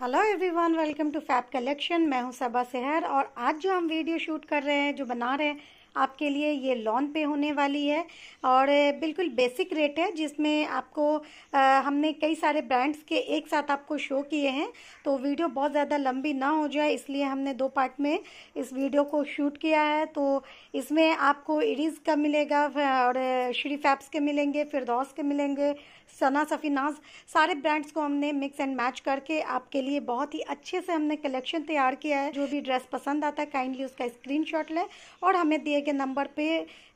Hello everyone welcome to Fab Collection मैं हूँ सबा सेहर और आज जो हम वीडियो शूट कर रहे हैं, जो बना रहे हैं आपके लिए ये लॉन पे होने वाली है और बिल्कुल बेसिक रेट है जिसमें आपको आ, हमने कई सारे ब्रांड्स के एक साथ आपको शो किए हैं। तो वीडियो बहुत ज़्यादा लंबी ना हो जाए इसलिए हमने दो पार्ट में इस वीडियो को शूट किया है। तो इसमें आपको इरीज का मिलेगा और श्री फैप्स के मिलेंगे फिरदौस के मिलेंगे सना सफ़ीनाज सारे ब्रांड्स को हमने मिक्स एंड मैच करके आपके लिए बहुत ही अच्छे से हमने कलेक्शन तैयार किया है। जो भी ड्रेस पसंद आता है काइंडली उसका स्क्रीनशॉट लें और हमें दिए गए नंबर पे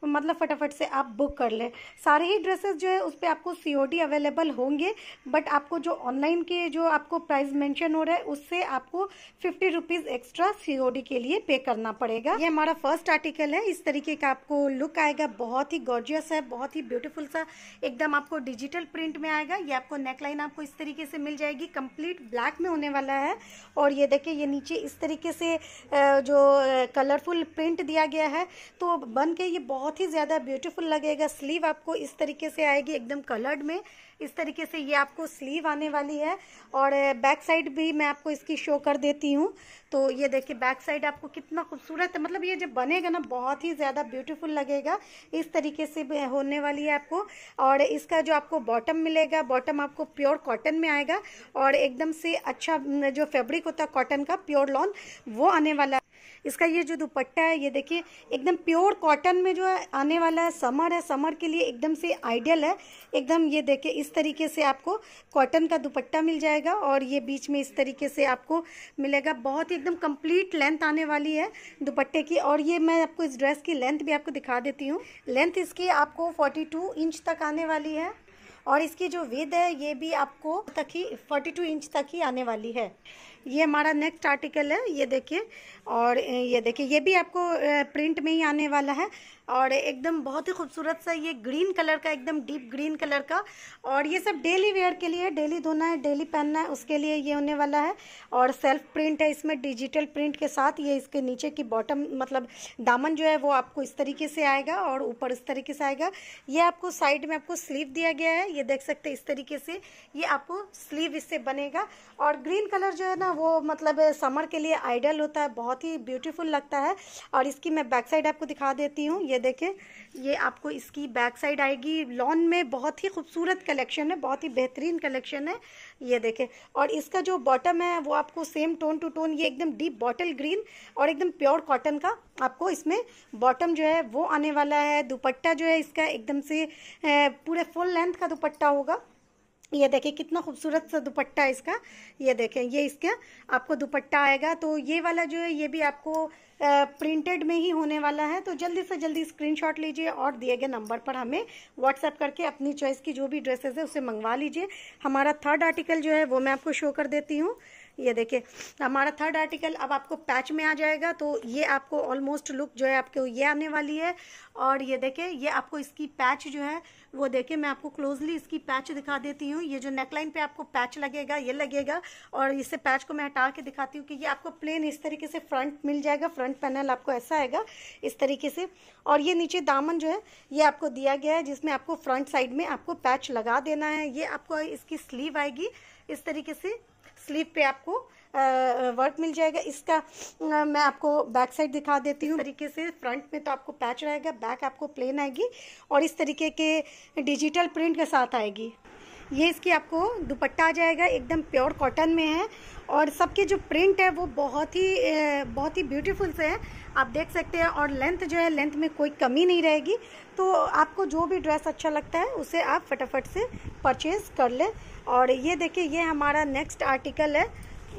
मतलब फटाफट से आप बुक कर लें। सारे ही ड्रेसेस जो है, उस पर आपको सीओडी अवेलेबल होंगे बट आपको जो ऑनलाइन के जो आपको प्राइस मेंशन हो रहा है, उससे आपको फिफ्टी रुपीज़ एक्स्ट्रा सीओडी के लिए पे करना पड़ेगा। ये हमारा फ़र्स्ट आर्टिकल है। इस तरीके का आपको लुक आएगा। बहुत ही गॉर्जियस है, बहुत ही ब्यूटीफुल सा, एकदम आपको डिजिटल प्रिंट में आएगा। ये आपको नेकलाइन आपको इस तरीके से मिल जाएगी। कंप्लीट ब्लैक में होने वाला है। और ये देखिए, ये नीचे इस तरीके से जो कलरफुल प्रिंट दिया गया है। तो बन के ये बहुत ही ज़्यादा ब्यूटीफुल लगेगा। स्लीव आपको इस तरीके से आएगी एकदम कलर्ड में। इस तरीके से ये आपको स्लीव आने वाली है। और बैक साइड भी मैं आपको इसकी शो कर देती हूँ। तो ये देखिए बैक साइड आपको कितना खूबसूरत है मतलब ये जब बनेगा ना, बहुत ही ज़्यादा ब्यूटीफुल लगेगा। इस तरीके से होने वाली है आपको। और इसका जो आपको बॉटम मिलेगा बॉटम आपको प्योर कॉटन में आएगा। और एकदम से अच्छा जो फैब्रिक होता है कॉटन का प्योर लॉन वो आने वाला है इसका ये जो दुपट्टा है, ये देखिए, एकदम प्योर कॉटन में जो है, आने वाला है समर है समर के लिए एकदम से आइडियल है। एकदम ये देखिए, इस तरीके से आपको कॉटन का दुपट्टा मिल जाएगा और ये बीच में इस तरीके से आपको मिलेगा। बहुत ही एकदम कंप्लीट लेंथ आने वाली है दुपट्टे की और ये मैं आपको इस ड्रेस की लेंथ भी आपको दिखा देती हूँ। लेंथ इसकी आपको फोर्टी इंच तक आने वाली है और इसकी जो विद है, ये भी आपको तक ही 42 इंच तक ही आने वाली है। ये हमारा नेक्स्ट आर्टिकल है, ये देखिए। और ये देखिए, ये भी आपको प्रिंट में ही आने वाला है। और एकदम बहुत ही खूबसूरत सा ये ग्रीन कलर का, एकदम डीप ग्रीन कलर का। और ये सब डेली वेयर के लिए डेली धोना है डेली पहनना है, उसके लिए ये होने वाला है। और सेल्फ प्रिंट है इसमें डिजिटल प्रिंट के साथ ये इसके नीचे की बॉटम मतलब दामन जो है वो आपको इस तरीके से आएगा और ऊपर इस तरीके से आएगा। ये आपको साइड में आपको स्लीव दिया गया है, ये देख सकते हैं इस तरीके से, ये आपको स्लीव इससे बनेगा। और ग्रीन कलर जो है ना वो मतलब समर के लिए आइडल होता है, बहुत ही ब्यूटीफुल लगता है। और इसकी मैं बैक साइड आपको दिखा देती हूँ। ये देखें, ये आपको इसकी बैक साइड आएगी। लॉन में बहुत ही खूबसूरत कलेक्शन है, बहुत ही बेहतरीन कलेक्शन है। ये देखें, और इसका जो बॉटम है, वो आपको सेम टोन टू टोन, ये एकदम डीप बॉटल ग्रीन और एकदम प्योर कॉटन का आपको इसमें बॉटम जो है, वो आने वाला है। दुपट्टा जो है, इसका एकदम से पूरे फुल लेंथ का दुपट्टा होगा। ये देखें कितना खूबसूरत सा दुपट्टा है इसका। ये देखें, ये इसका आपको दुपट्टा आएगा। तो ये वाला जो है, ये भी आपको प्रिंटेड में ही होने वाला है। तो जल्दी से जल्दी स्क्रीनशॉट लीजिए और दिए गए नंबर पर हमें व्हाट्सएप करके अपनी चॉइस की जो भी ड्रेसेस है, उसे मंगवा लीजिए। हमारा थर्ड आर्टिकल जो है, वो मैं आपको शो कर देती हूँ। ये देखिए, हमारा थर्ड आर्टिकल अब आपको पैच में आ जाएगा तो ये आपको ऑलमोस्ट लुक जो है आपको ये आने वाली है। और ये देखिए, ये आपको इसकी पैच जो है, वो देखिए, मैं आपको क्लोजली इसकी पैच दिखा देती हूँ। ये जो नेकलाइन पे आपको पैच लगेगा, ये लगेगा, और इससे पैच को मैं हटा के दिखाती हूँ कि ये आपको प्लेन इस तरीके से फ्रंट मिल जाएगा फ्रंट पैनल आपको ऐसा आएगा, इस तरीके से। और ये नीचे दामन जो है, ये आपको दिया गया है, जिसमें आपको फ्रंट साइड में आपको पैच लगा देना है। ये आपको इसकी स्लीव आएगी, इस तरीके से। स्लीव पे आपको वर्क मिल जाएगा। इसका आ, मैं आपको बैक साइड दिखा देती हूँ। तरीके से फ्रंट में तो आपको पैच रहेगा बैक आपको प्लेन आएगी और इस तरीके के डिजिटल प्रिंट के साथ आएगी। ये इसकी आपको दुपट्टा आ जाएगा एकदम प्योर कॉटन में है और सबके जो प्रिंट है वो बहुत ही बहुत ही ब्यूटीफुल से है। आप देख सकते हैं और लेंथ जो है लेंथ में कोई कमी नहीं रहेगी। तो आपको जो भी ड्रेस अच्छा लगता है उसे आप फटाफट से परचेज कर लें। और ये देखिए, ये हमारा नेक्स्ट आर्टिकल है।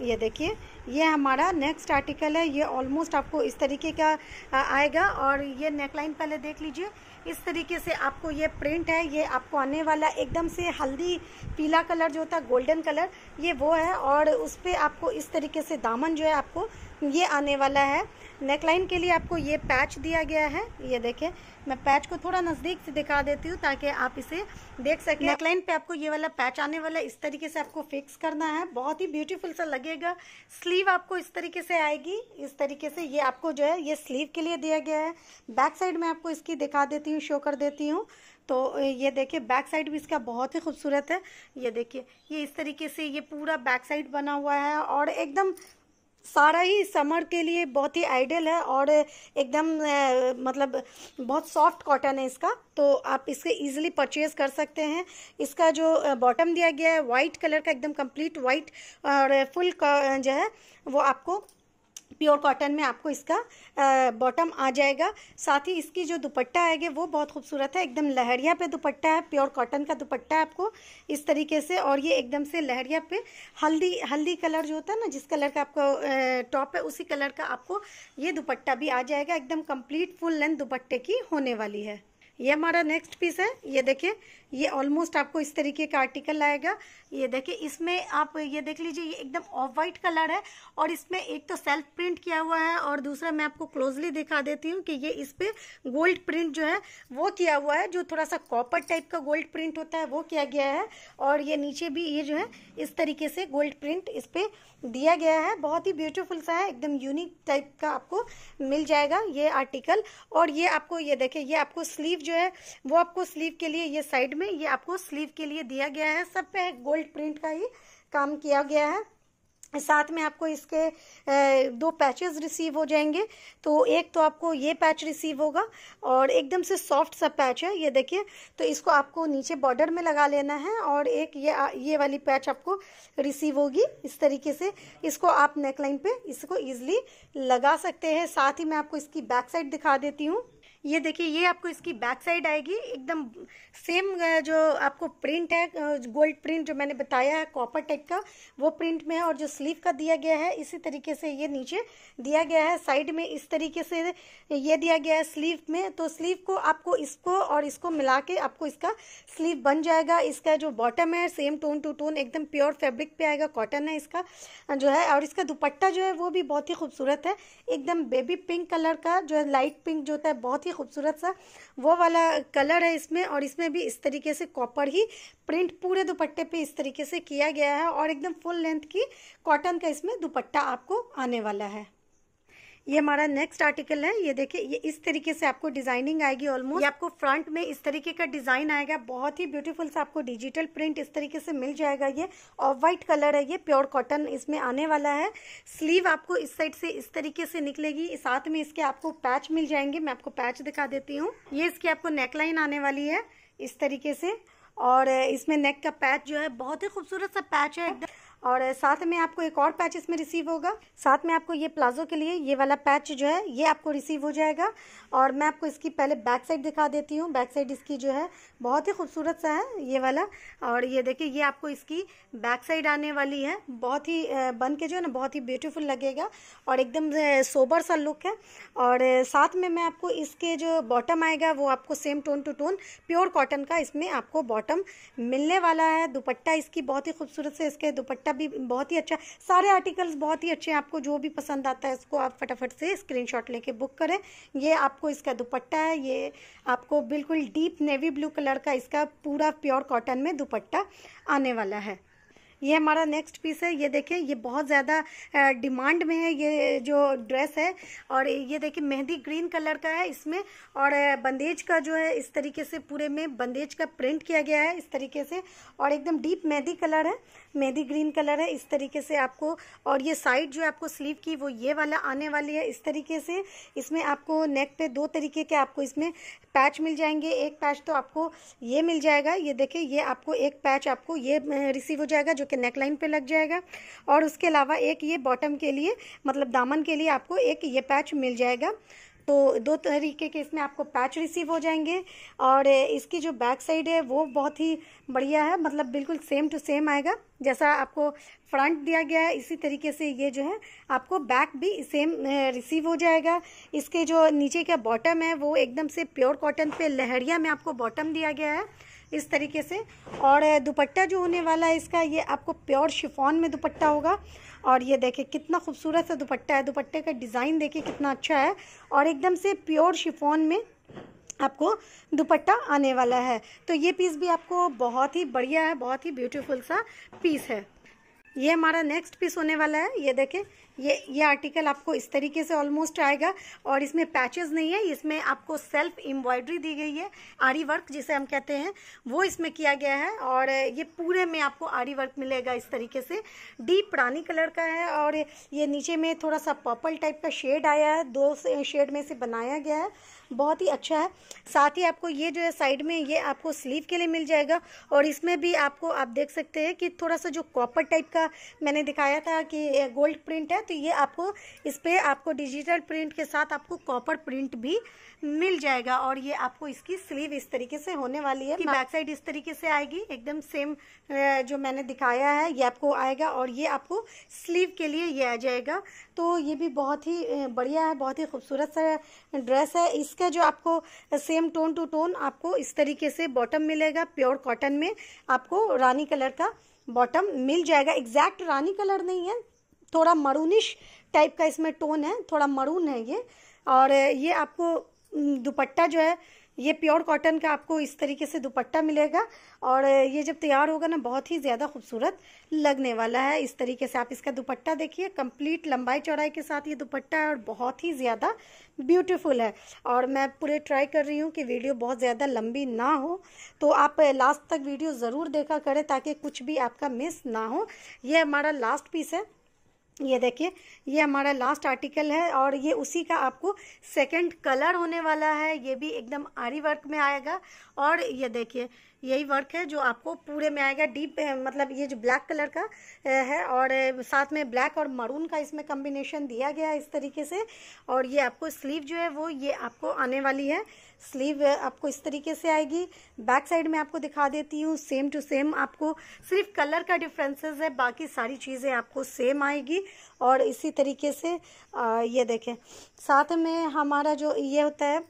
ये देखिए, ये हमारा नेक्स्ट आर्टिकल है। ये ऑलमोस्ट आपको इस तरीके का आएगा और ये नेकलाइन पहले देख लीजिए। इस तरीके से आपको ये प्रिंट है। ये आपको आने वाला एकदम से हल्दी, पीला कलर जो होता है गोल्डन कलर ये वो है और उस पर आपको इस तरीके से दामन जो है आपको ये आने वाला है। नेकलाइन के लिए आपको ये पैच दिया गया है। ये देखें, मैं पैच को थोड़ा नज़दीक से दिखा देती हूँ ताकि आप इसे देख सकें। नेकलाइन पे आपको ये वाला पैच आने वाला है। इस तरीके से आपको फिक्स करना है। बहुत ही ब्यूटीफुल सा लगेगा। स्लीव आपको इस तरीके से आएगी। इस तरीके से ये आपको जो है, ये स्लीव के लिए दिया गया है। बैक साइड में आपको इसकी दिखा देती हूँ शो कर देती हूँ। तो ये देखिए बैक साइड भी इसका बहुत ही खूबसूरत है। ये देखिए, ये इस तरीके से ये पूरा बैक साइड बना हुआ है और एकदम सारा ही समर के लिए बहुत ही आइडियल है और एकदम मतलब बहुत सॉफ्ट कॉटन है इसका। तो आप इसके इजीली परचेज कर सकते हैं। इसका जो बॉटम दिया गया है वाइट कलर का एकदम कंप्लीट वाइट और फुल जो है, वो आपको प्योर कॉटन में आपको इसका बॉटम आ जाएगा। साथ ही इसकी जो दुपट्टा आएगा, वो बहुत खूबसूरत है। एकदम लहरिया पे दुपट्टा है, प्योर कॉटन का दुपट्टा है आपको इस तरीके से। और ये एकदम से लहरिया पे हल्दी हल्दी कलर जो होता है ना, जिस कलर का आपको टॉप है, उसी कलर का आपको ये दुपट्टा भी आ जाएगा। एकदम कंप्लीट फुल लेंथ दुपट्टे की होने वाली है। ये हमारा नेक्स्ट पीस है। ये देखिए, ये ऑलमोस्ट आपको इस तरीके का आर्टिकल आएगा ये देखिए, इसमें आप ये देख लीजिए, ये एकदम ऑफ़ वाइट कलर है और इसमें एक तो सेल्फ प्रिंट किया हुआ है और दूसरा मैं आपको क्लोजली दिखा देती हूँ कि ये इस पे गोल्ड प्रिंट जो है, वो किया हुआ है। जो थोड़ा सा कॉपर टाइप का गोल्ड प्रिंट होता है, वो किया गया है और ये नीचे भी ये जो है, इस तरीके से गोल्ड प्रिंट इस पे दिया गया है। बहुत ही ब्यूटीफुल सा है, एकदम यूनिक टाइप का आपको मिल जाएगा ये आर्टिकल और ये आपको, ये देखे ये आपको स्लीव जो है, वो आपको स्लीव के लिए ये साइड में, ये आपको स्लीव के लिए दिया गया है। सब पे गोल्ड प्रिंट का ही काम किया गया है। साथ में आपको इसके दो पैचेस रिसीव हो जाएँगे। तो एक तो आपको ये पैच रिसीव होगा और एकदम से सॉफ्ट सा पैच है, ये देखिए। तो इसको आपको नीचे बॉर्डर में लगा लेना है और एक ये ये वाली पैच आपको रिसीव होगी इस तरीके से। इसको आप नेकलाइन पे इसको इजीली लगा सकते हैं। साथ ही मैं आपको इसकी बैक साइड दिखा देती हूँ। ये देखिए, ये आपको इसकी बैक साइड आएगी, एकदम सेम जो आपको प्रिंट है गोल्ड प्रिंट जो मैंने बताया है कॉपर टाइप का, वो प्रिंट में है और जो स्लीव का दिया गया है, इसी तरीके से ये नीचे दिया गया है साइड में इस तरीके से ये दिया गया है स्लीव में तो स्लीव को आपको इसको और इसको मिला के आपको इसका स्लीव बन जाएगा। इसका जो बॉटम है सेम टोन टू टोन एकदम प्योर फेब्रिक पे आएगा कॉटन है इसका जो है, और इसका दुपट्टा जो है, वो भी बहुत ही खूबसूरत है। एकदम बेबी पिंक कलर का, जो है लाइट पिंक जो होता है, बहुत ही खूबसूरत सा। वो वाला कलर है इसमें और इसमें भी इस तरीके से कॉपर ही प्रिंट पूरे दुपट्टे पे इस तरीके से किया गया है और एकदम फुल लेंथ की कॉटन का इसमें दुपट्टा आपको आने वाला है। ये हमारा नेक्स्ट आर्टिकल है। ये देखिए, ये इस तरीके से आपको डिज़ाइनिंग आएगी ऑलमोस्ट आपको फ्रंट में इस तरीके का डिज़ाइन आएगा। बहुत ही ब्यूटीफुल सा आपको डिजिटल प्रिंट इस तरीके से मिल जाएगा ये। ऑफ़ व्हाइट कलर है ये प्योर कॉटन इसमें आने वाला है। स्लीव आपको इस साइड से इस तरीके से निकलेगी। साथ में इसके आपको पैच मिल जाएँगे। मैं आपको पैच दिखा देती हूँ। ये इसकी आपको नेकलाइन आने वाली है इस तरीके से। और इसमें नेक का पैच जो है, बहुत ही खूबसूरत सा पैच है। और साथ में आपको एक और पैच इसमें रिसीव होगा। साथ में आपको ये प्लाजो के लिए ये वाला पैच जो है, ये आपको रिसीव हो जाएगा। और मैं आपको इसकी पहले बैक साइड दिखा देती हूँ। बैक साइड इसकी जो है, बहुत ही खूबसूरत सा है ये वाला। और ये देखिए, ये आपको इसकी बैक साइड आने वाली है। बहुत ही बन के जो है ना, बहुत ही ब्यूटीफुल लगेगा। और एकदम सोबर सा लुक है। और साथ में मैं आपको इसके जो बॉटम आएगा, वो आपको same tone to tone pure cotton का इसमें आपको बॉटम मिलने वाला है। दुपट्टा इसकी बहुत ही खूबसूरत से इसके दुपट्टा भी बहुत ही अच्छा सारे आर्टिकल्स बहुत ही अच्छे हैं। आपको जो भी पसंद आता है, इसको आप फटाफट से स्क्रीनशॉट लेके बुक करें। ये आपको इसका दुपट्टा है, ये आपको बिल्कुल डीप नेवी ब्लू कलर का इसका पूरा प्योर कॉटन में दुपट्टा आने वाला है। ये हमारा नेक्स्ट पीस है। ये देखें ये बहुत ज़्यादा डिमांड में है। ये जो ड्रेस है, और ये देखिए, मेहंदी ग्रीन कलर का है इसमें, और बंदेज का जो है, इस तरीके से पूरे में बंदेज का प्रिंट किया गया है, इस तरीके से, और एकदम डीप मेहंदी कलर है। मेहंदी ग्रीन कलर है, इस तरीके से आपको, और ये साइड जो आपको स्लीव की, वो ये वाला आने वाली है, इस तरीके से। इसमें आपको नेक पे दो तरीके के आपको इसमें पैच मिल जाएँगे। एक पैच तो आपको ये मिल जाएगा, ये देखिए, ये आपको एक पैच आपको ये रिसीव हो जाएगा, जो कि नेक लाइन पर लग जाएगा। और उसके अलावा एक ये बॉटम के लिए मतलब दामन के लिए आपको एक ये पैच मिल जाएगा। तो दो तरीके के इसमें आपको पैच रिसीव हो जाएँगे। और इसकी जो बैक साइड है, वो बहुत ही बढ़िया है। मतलब बिल्कुल सेम टू सेम आएगा। जैसा आपको फ्रंट दिया गया है, इसी तरीके से ये जो है, आपको बैक भी सेम रिसीव हो जाएगा। इसके जो नीचे का बॉटम है, वो एकदम से प्योर कॉटन पे, लहरिया में आपको बॉटम दिया गया है, इस तरीके से। और दुपट्टा जो होने वाला है इसका, ये आपको प्योर शिफॉन में दुपट्टा होगा। और ये देखें कितना खूबसूरत सा दुपट्टा है। दुपट्टे का डिज़ाइन देखिए कितना अच्छा है और एकदम से प्योर शिफोन में आपको दुपट्टा आने वाला है। तो ये पीस भी आपको बहुत ही बढ़िया है, बहुत ही ब्यूटीफुल सा पीस है। ये हमारा नेक्स्ट पीस होने वाला है। ये देखें ये ये आर्टिकल आपको इस तरीके से ऑलमोस्ट आएगा और इसमें पैचेस नहीं है, इसमें आपको सेल्फ एम्ब्रॉयडरी दी गई है आरी वर्क जिसे हम कहते हैं, वो इसमें किया गया है और ये पूरे में आपको आरी वर्क मिलेगा इस तरीके से। डीप रानी कलर का है और ये नीचे में थोड़ा सा पर्पल टाइप का शेड आया है, दो शेड में से बनाया गया है, बहुत ही अच्छा है। साथ ही आपको ये जो है साइड में ये आपको स्लीव के लिए मिल जाएगा और इसमें भी आपको आप देख सकते हैं कि थोड़ा सा जो कॉपर टाइप का मैंने दिखाया था कि गोल्ड प्रिंट है तो ये आपको इस पर आपको डिजिटल प्रिंट के साथ आपको कॉपर प्रिंट भी मिल जाएगा और ये आपको इसकी स्लीव इस तरीके से होने वाली है। बैक साइड इस तरीके से आएगी एकदम सेम जो मैंने दिखाया है ये आपको आएगा और ये आपको स्लीव के लिए ये आ जाएगा। तो ये भी बहुत ही बढ़िया है बहुत ही खूबसूरत सा ड्रेस है। इसका जो आपको सेम टोन टू टोन आपको इस तरीके से बॉटम मिलेगा प्योर कॉटन में आपको रानी कलर का बॉटम मिल जाएगा। एग्जैक्ट रानी कलर नहीं है थोड़ा मरूनिश टाइप का इसमें टोन है, थोड़ा मरून है ये। और ये आपको दुपट्टा जो है, ये प्योर कॉटन का आपको इस तरीके से दुपट्टा मिलेगा। और ये जब तैयार होगा ना, बहुत ही ज़्यादा खूबसूरत लगने वाला है। इस तरीके से आप इसका दुपट्टा देखिए, कंप्लीट लंबाई चौड़ाई के साथ ये दुपट्टा है और बहुत ही ज़्यादा ब्यूटीफुल है। और मैं पूरे ट्राई कर रही हूँ कि वीडियो बहुत ज़्यादा लंबी ना हो। तो आप लास्ट तक वीडियो ज़रूर देखा करें ताकि कुछ भी आपका मिस ना हो। ये हमारा लास्ट पीस है। ये देखिए, ये हमारा लास्ट आर्टिकल है और ये उसी का आपको सेकंड कलर होने वाला है। ये भी एकदम आरी वर्क में आएगा। और ये देखिए, यही वर्क है जो आपको पूरे में आएगा। डीप मतलब ये जो ब्लैक कलर का है और साथ में ब्लैक और मरून का इसमें कॉम्बिनेशन दिया गया है इस तरीके से। और ये आपको स्लीव जो है वो ये आपको आने वाली है। स्लीव आपको इस तरीके से आएगी। बैक साइड में आपको दिखा देती हूँ सेम टू सेम आपको। सिर्फ़ कलर का डिफरेंसेस है बाकी सारी चीज़ें आपको सेम आएगी। और इसी तरीके से आ, ये देखें। साथ में हमारा जो ये होता है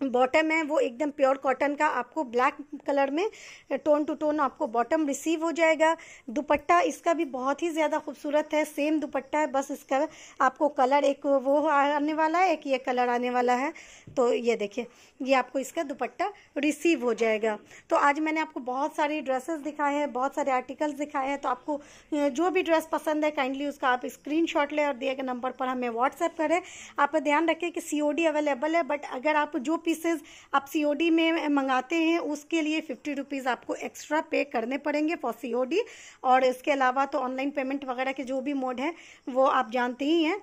बॉटम है, वो एकदम प्योर कॉटन का, आपको ब्लैक कलर में टोन टू टोन आपको बॉटम रिसीव हो जाएगा। दुपट्टा इसका भी बहुत ही ज़्यादा खूबसूरत है, सेम दुपट्टा है, बस इसका आपको कलर एक वो आने वाला है, एक ये कलर आने वाला है। तो ये देखिए, ये आपको इसका दुपट्टा रिसीव हो जाएगा। तो आज मैंने आपको बहुत सारी ड्रेसेस दिखाए हैं, बहुत सारे आर्टिकल्स दिखाए हैं तो आपको जो भी ड्रेस पसंद है, काइंडली उसका आप स्क्रीन लें और दिए गए नंबर पर हमें व्हाट्सएप करें। आप ध्यान रखें कि सीओडी अवेलेबल है, बट अगर आप जो पीसेज आप सीओडी में मंगाते हैं, उसके लिए फिफ्टी रुपीज़ आपको एक्स्ट्रा पे करने पड़ेंगे फॉर सीओडी और इसके अलावा तो ऑनलाइन पेमेंट वगैरह के जो भी मोड है, वो आप जानते ही हैं।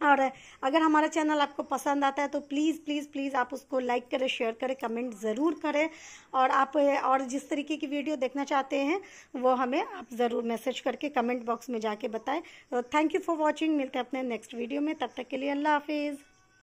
और अगर हमारा चैनल आपको पसंद आता है तो प्लीज़ प्लीज़ प्लीज़ आप उसको लाइक करें शेयर करें कमेंट ज़रूर करें। और आप, और जिस तरीके की वीडियो देखना चाहते हैं, वो हमें आप ज़रूर मैसेज करके कमेंट बॉक्स में जाके बताएँ। थैंक यू फॉर वॉचिंग मिलते हैं अपने नेक्स्ट वीडियो में। तब तक के लिए अल्लाह हाफिज़।